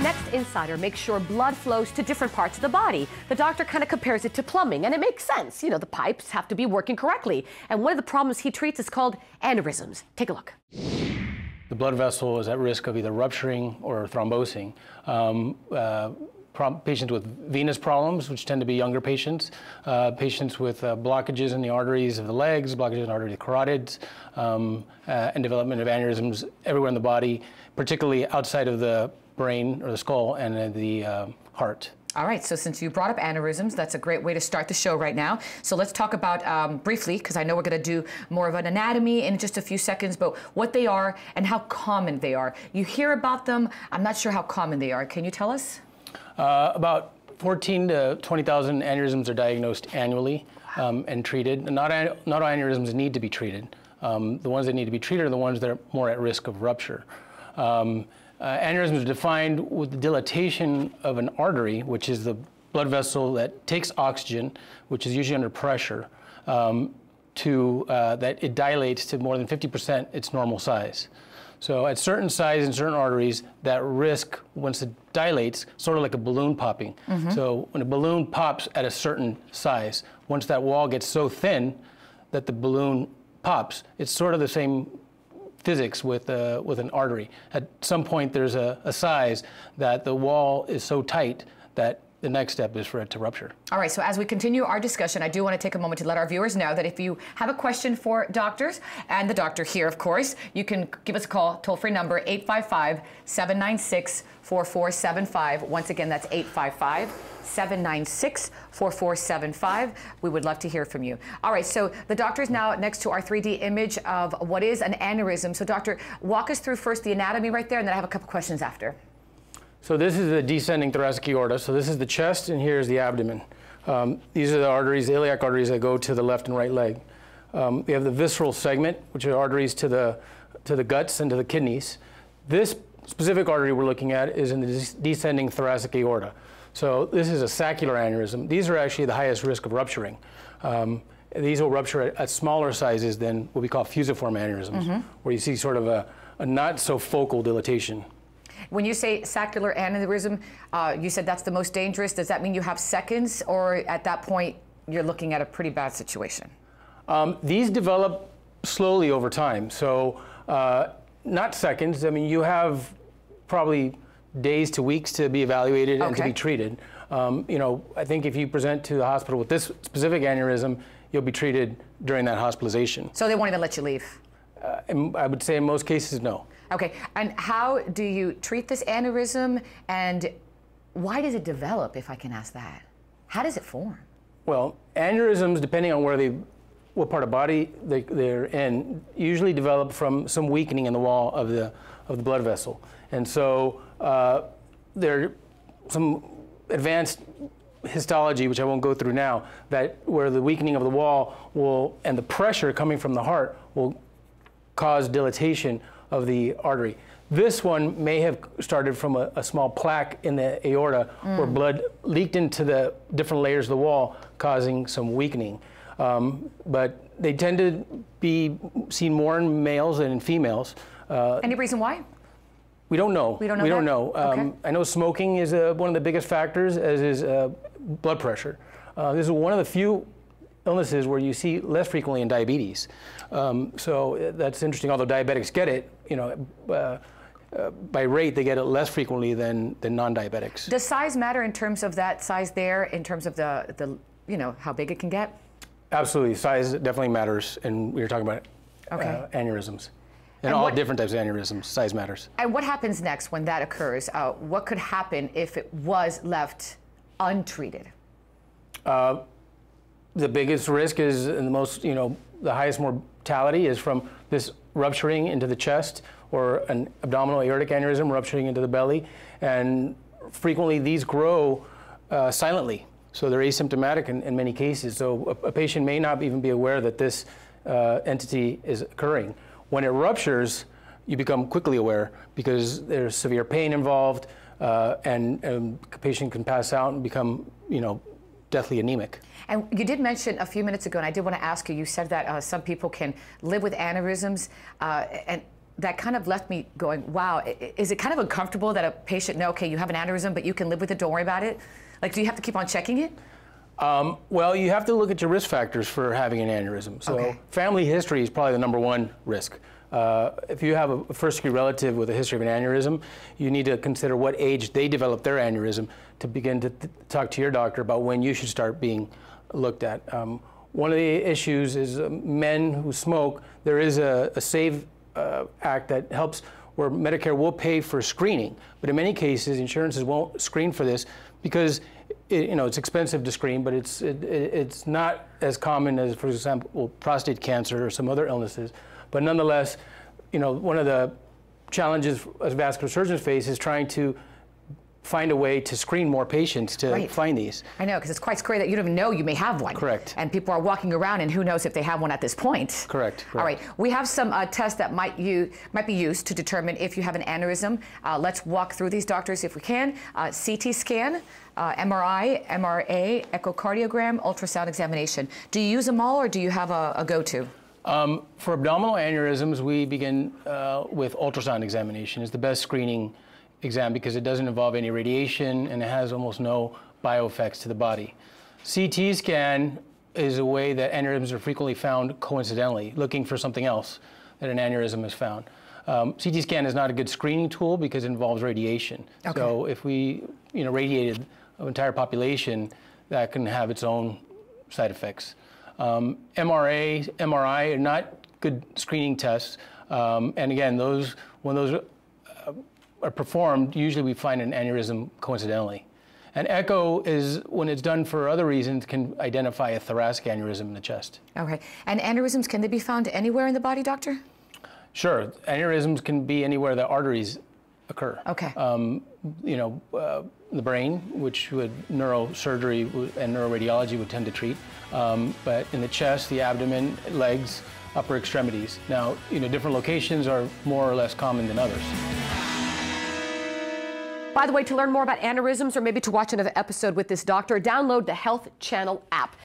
Our next insider makes sure blood flows to different parts of the body. The doctor kind of compares it to plumbing, and it makes sense. You know, the pipes have to be working correctly. And one of the problems he treats is called aneurysms. Take a look. The blood vessel is at risk of either rupturing or thrombosing. Um, uh, patients with venous problems, which tend to be younger patients, uh, patients with uh, blockages in the arteries of the legs, blockages in the arteries of the carotids, um, uh, and development of aneurysms everywhere in the body, particularly outside of the brain or the skull and the uh, heart. All right, so since you brought up aneurysms, that's a great way to start the show right now. So let's talk about um, briefly, because I know we're going to do more of an anatomy in just a few seconds, but what they are and how common they are. You hear about them. I'm not sure how common they are. Can you tell us? Uh, about 14 to 20,000 aneurysms are diagnosed annually um, and treated. Not, not all aneurysms need to be treated. Um, the ones that need to be treated are the ones that are more at risk of rupture. Um, uh, aneurysm is defined with the dilatation of an artery, which is the blood vessel that takes oxygen, which is usually under pressure, um, to uh, that it dilates to more than 50% its normal size. So at certain size in certain arteries, that risk, once it dilates, sort of like a balloon popping. Mm -hmm. So when a balloon pops at a certain size, once that wall gets so thin that the balloon pops, it's sort of the same physics with, uh, with an artery. At some point, there's a, a size that the wall is so tight that the next step is for it to rupture. All right, so as we continue our discussion, I do want to take a moment to let our viewers know that if you have a question for doctors, and the doctor here, of course, you can give us a call, toll free number 855 796 4475. Once again, that's 855 796 4475. We would love to hear from you. All right, so the doctor is now next to our 3D image of what is an aneurysm. So, doctor, walk us through first the anatomy right there, and then I have a couple questions after. So this is the descending thoracic aorta. So this is the chest, and here's the abdomen. Um, these are the arteries, the iliac arteries that go to the left and right leg. Um, we have the visceral segment, which are arteries to the, to the guts and to the kidneys. This specific artery we're looking at is in the descending thoracic aorta. So this is a saccular aneurysm. These are actually the highest risk of rupturing. Um, these will rupture at, at, smaller sizes than what we call fusiform aneurysms, mm -hmm. where you see sort of a, a not so focal dilatation. When you say saccular aneurysm, uh, you said that's the most dangerous. Does that mean you have seconds, or at that point you're looking at a pretty bad situation? Um, these develop slowly over time. So uh, not seconds. I mean, you have probably days to weeks to be evaluated okay. and to be treated. Um, you know, I think if you present to the hospital with this specific aneurysm, you'll be treated during that hospitalization. So they won't even let you leave? Uh, I would say in most cases, no. Okay, and how do you treat this aneurysm and why does it develop, if I can ask that? How does it form? Well, aneurysms, depending on where they, what part of body they, they're in, usually develop from some weakening in the wall of the, of the blood vessel. And so uh, there are some advanced histology, which I won't go through now, that where the weakening of the wall will, and the pressure coming from the heart will cause dilatation of the artery. This one may have started from a, a small plaque in the aorta mm. where blood leaked into the different layers of the wall, causing some weakening. Um, but they tend to be seen more in males than in females. Uh, Any reason why? We don't know. We don't know. We that? don't know. Um, okay. I know smoking is uh, one of the biggest factors, as is uh, blood pressure. Uh, this is one of the few illnesses where you see less frequently in diabetes. Um, so uh, that's interesting. Although diabetics get it, you know, uh, uh, by rate they get it less frequently than than non-diabetics. Does size matter in terms of that size there, in terms of the the you know how big it can get? Absolutely, size definitely matters, and we were talking about okay. uh, aneurysms. And, and all what, different types of aneurysms, size matters. And what happens next when that occurs? Uh, what could happen if it was left untreated? Uh, the biggest risk is, and the most, you know, the highest mortality is from this rupturing into the chest or an abdominal aortic aneurysm rupturing into the belly. And frequently these grow uh, silently. So they're asymptomatic in, in many cases. So a, a, patient may not even be aware that this uh, entity is occurring. When it ruptures, you become quickly aware because there's severe pain involved, uh, and, and a patient can pass out and become, you know, deathly anemic. And you did mention a few minutes ago, and I did want to ask you, you said that uh, some people can live with aneurysms, uh, and that kind of left me going, wow, is it kind of uncomfortable that a patient know, okay, you have an aneurysm, but you can live with it, don't worry about it? Like, do you have to keep on checking it? Um, well, you have to look at your risk factors for having an aneurysm. So, Okay. family history is probably the number one risk. Uh, if you have a first degree relative with a history of an aneurysm, you need to consider what age they developed their aneurysm to begin to talk to your doctor about when you should start being looked at. Um, one of the issues is uh, men who smoke, there is a, a SAVE uh, Act that helps where Medicare will pay for screening, but in many cases, insurances won't screen for this because it, you know it's expensive to screen, but it's it, it- it's not as common as, for example, prostate cancer or some other illnesses. But nonetheless, you know one of the challenges as vascular surgeons face is trying to find a way to screen more patients to Right. find these. I know, because it's quite scary that you don't even know you may have one. Correct. And people are walking around, and who knows if they have one at this point. Correct, All right, we have some uh, tests that might you might be used to determine if you have an aneurysm. Uh, let's walk through these, doctors, if we can. Uh, CT scan, uh, MRI, MRA, echocardiogram, ultrasound examination. Do you use them all, or do you have a, a go-to? Um, for abdominal aneurysms, we begin uh, with ultrasound examination. It's the best screening exam because it doesn't involve any radiation and it has almost no bioeffects to the body. CT scan is a way that aneurysms are frequently found coincidentally, looking for something else that an aneurysm is found. Um, CT scan is not a good screening tool because it involves radiation. Okay. So if we, you know, radiated an entire population, that can have its own side effects. Um, MRA, MRI are not good screening tests. Um, and again, those when those uh, are performed, usually we find an aneurysm coincidentally. And echo is, when it's done for other reasons, can identify a thoracic aneurysm in the chest. Okay. And aneurysms can they be found anywhere in the body, doctor? Sure, aneurysms can be anywhere the arteries occur. Okay. Um, you know, uh, the brain, which would neurosurgery and neuroradiology would tend to treat, um, but in the chest, the abdomen, legs, upper extremities. Now, you know, different locations are more or less common than others. By the way, to learn more about aneurysms or maybe to watch another episode with this doctor, download the Health Channel app.